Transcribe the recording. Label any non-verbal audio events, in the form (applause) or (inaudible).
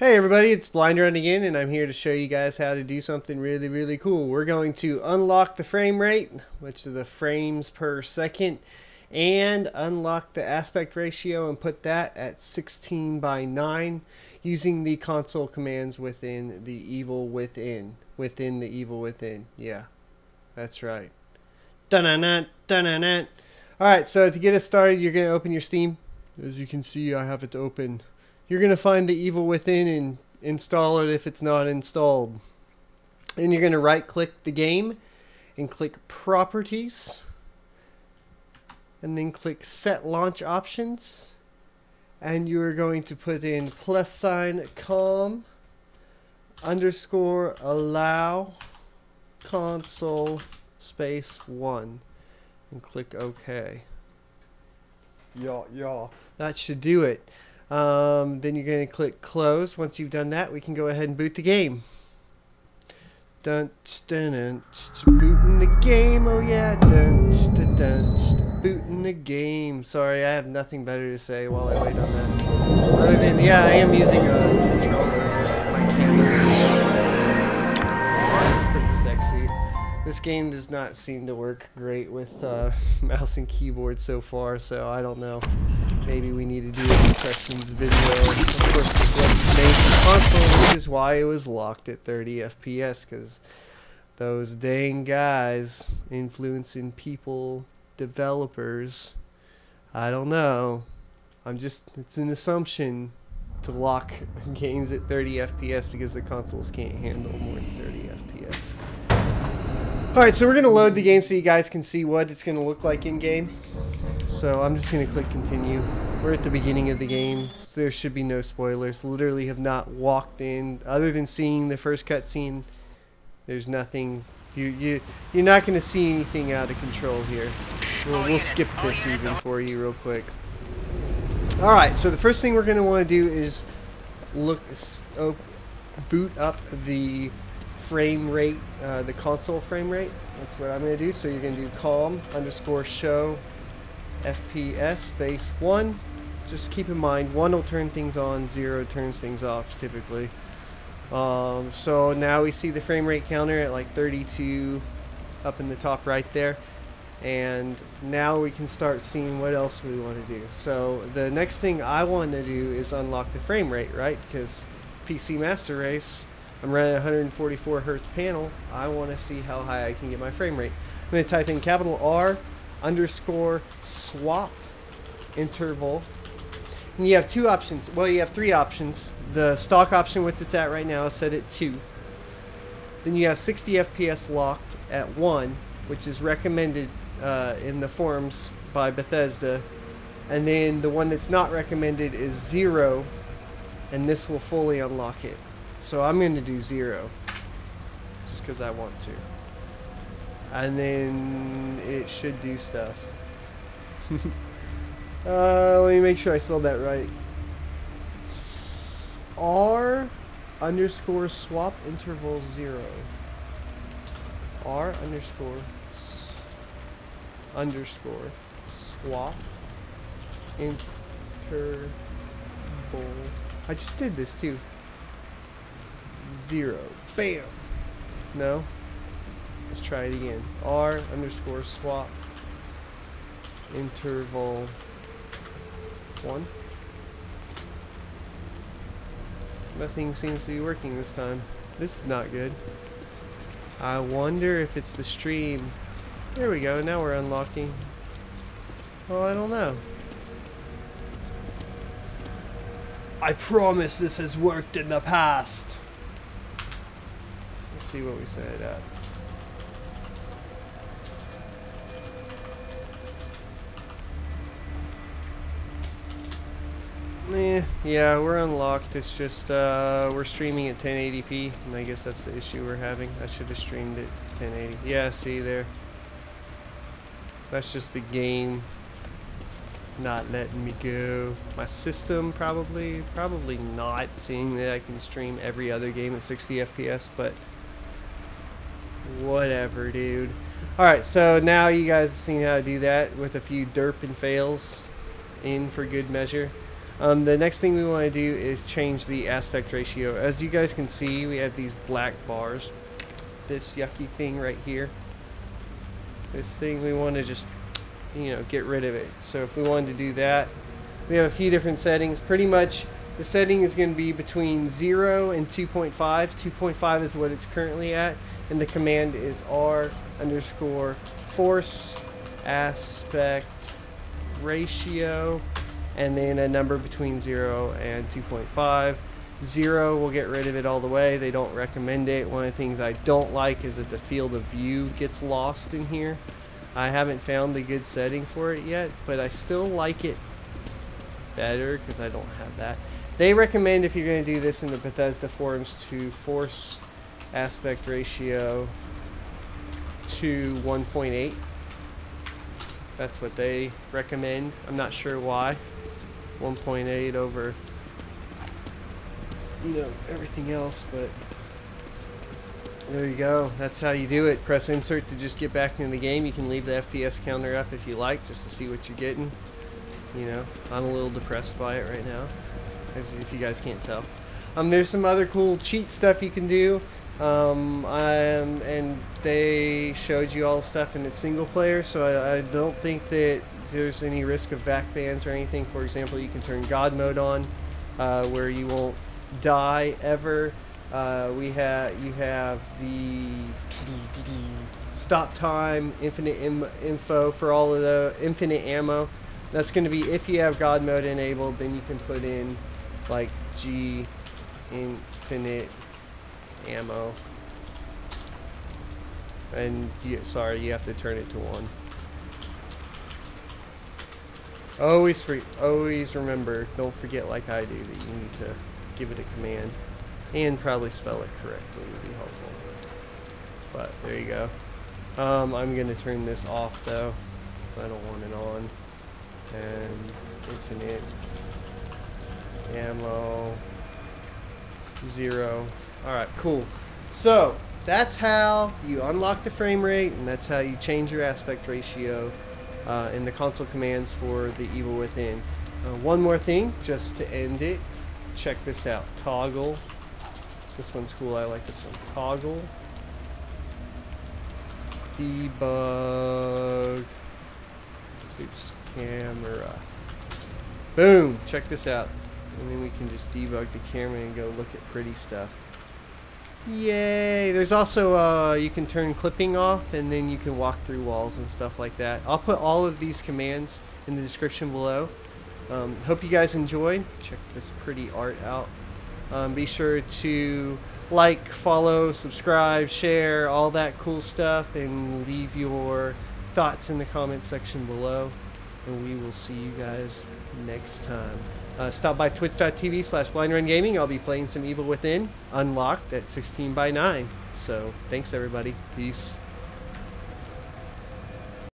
Hey everybody, it's Blind Run again, and I'm here to show you guys how to do something really, really cool. We're going to unlock the frame rate, which is the frames per second, and unlock the aspect ratio and put that at 16 by 9 using the console commands within the Evil Within. Within the Evil Within. Yeah, that's right. Dun-dun-dun, dun-dun-dun. Alright, so to get us started, you're going to open your Steam. As you can see, I have it open you're going to find the evil within and install it if it's not installed. And you're going to right click the game and click properties and then click set launch options and you are going to put in plus sign com underscore allow console space one and click OK. Yeah, yeah. That should do it. Um, then you're going to click close. Once you've done that, we can go ahead and boot the game. Dun, dun, dun, booting the game, oh yeah, dun, dun, dun, booting the game. Sorry, I have nothing better to say while I wait on that. Other than, yeah, I am using a controller, my camera. It's pretty sexy. This game does not seem to work great with uh, (laughs) mouse and keyboard so far, so I don't know maybe we need to do an impressions video. Of course, this was made for console, which is why it was locked at 30 FPS, because those dang guys influencing people, developers, I don't know. I'm just, it's an assumption to lock (laughs) games at 30 FPS because the consoles can't handle more than 30 FPS. Alright, so we're going to load the game so you guys can see what it's going to look like in game. So I'm just going to click continue. We're at the beginning of the game, so there should be no spoilers. Literally have not walked in, other than seeing the first cutscene. There's nothing. You you you're not going to see anything out of control here. We'll, we'll skip this even for you real quick. All right, so the first thing we're going to want to do is look oh, boot up the frame rate, uh, the console frame rate. That's what I'm going to do. So you're going to do com underscore show FPS space 1. Just keep in mind, 1 will turn things on, 0 turns things off typically. Um, so now we see the frame rate counter at like 32 up in the top right there. And now we can start seeing what else we want to do. So the next thing I want to do is unlock the frame rate, right? Because PC Master Race, I'm running a 144 hertz panel. I want to see how high I can get my frame rate. I'm going to type in capital R underscore swap interval. And you have two options. Well, you have three options. The stock option, which it's at right now, is set at 2. Then you have 60 FPS locked at 1, which is recommended uh, in the forums by Bethesda. And then the one that's not recommended is 0, and this will fully unlock it. So I'm going to do 0, just because I want to and then it should do stuff. (laughs) uh, let me make sure I spelled that right. R underscore swap interval zero. R underscore underscore swap interval. I just did this too. Zero. Bam. No. Let's try it again. R underscore swap interval 1. Nothing seems to be working this time. This is not good. I wonder if it's the stream. There we go. Now we're unlocking. Well, I don't know. I promise this has worked in the past. Let's see what we said at. Eh, yeah, we're unlocked. It's just, uh, we're streaming at 1080p, and I guess that's the issue we're having. I should have streamed it 1080. Yeah, see there. That's just the game not letting me go. My system probably, probably not, seeing that I can stream every other game at 60 FPS, but whatever, dude. Alright, so now you guys have seen how to do that with a few derp and fails in for good measure. Um, the next thing we want to do is change the aspect ratio. As you guys can see, we have these black bars. This yucky thing right here. This thing, we want to just, you know, get rid of it. So if we wanted to do that, we have a few different settings. Pretty much, the setting is going to be between 0 and 2.5. 2.5 is what it's currently at. And the command is R underscore force aspect ratio and then a number between 0 and 2.5. 0 will get rid of it all the way. They don't recommend it. One of the things I don't like is that the field of view gets lost in here. I haven't found the good setting for it yet, but I still like it better because I don't have that. They recommend if you're going to do this in the Bethesda forums to force aspect ratio to 1.8. That's what they recommend. I'm not sure why. 1.8 over you know everything else but there you go. That's how you do it. Press insert to just get back into the game. You can leave the FPS counter up if you like just to see what you're getting. You know I'm a little depressed by it right now as if you guys can't tell. Um, there's some other cool cheat stuff you can do um, um, and they showed you all the stuff in its single player so I, I don't think that there's any risk of VAC bans or anything. For example, you can turn God mode on, uh, where you won't die ever. Uh, we have you have the stop time, infinite Im info for all of the infinite ammo. That's going to be if you have God mode enabled, then you can put in like G infinite ammo. And you, sorry, you have to turn it to one. Always free, always remember, don't forget like I do that you need to give it a command and probably spell it correctly would be helpful. But there you go. Um, I'm going to turn this off though, so I don't want it on. And infinite ammo zero. Alright, cool. So, that's how you unlock the frame rate and that's how you change your aspect ratio uh, in the console commands for the Evil Within. Uh, one more thing, just to end it. Check this out. Toggle. This one's cool. I like this one. Toggle. Debug. Oops. Camera. Boom. Check this out. And then we can just debug the camera and go look at pretty stuff. Yay! There's also, uh, you can turn clipping off and then you can walk through walls and stuff like that. I'll put all of these commands in the description below. Um, hope you guys enjoyed. Check this pretty art out. Um, be sure to like, follow, subscribe, share, all that cool stuff, and leave your thoughts in the comment section below. And we will see you guys next time. Uh, stop by twitch.tv slash blindrungaming. I'll be playing some Evil Within Unlocked at 16 by 9. So thanks everybody. Peace.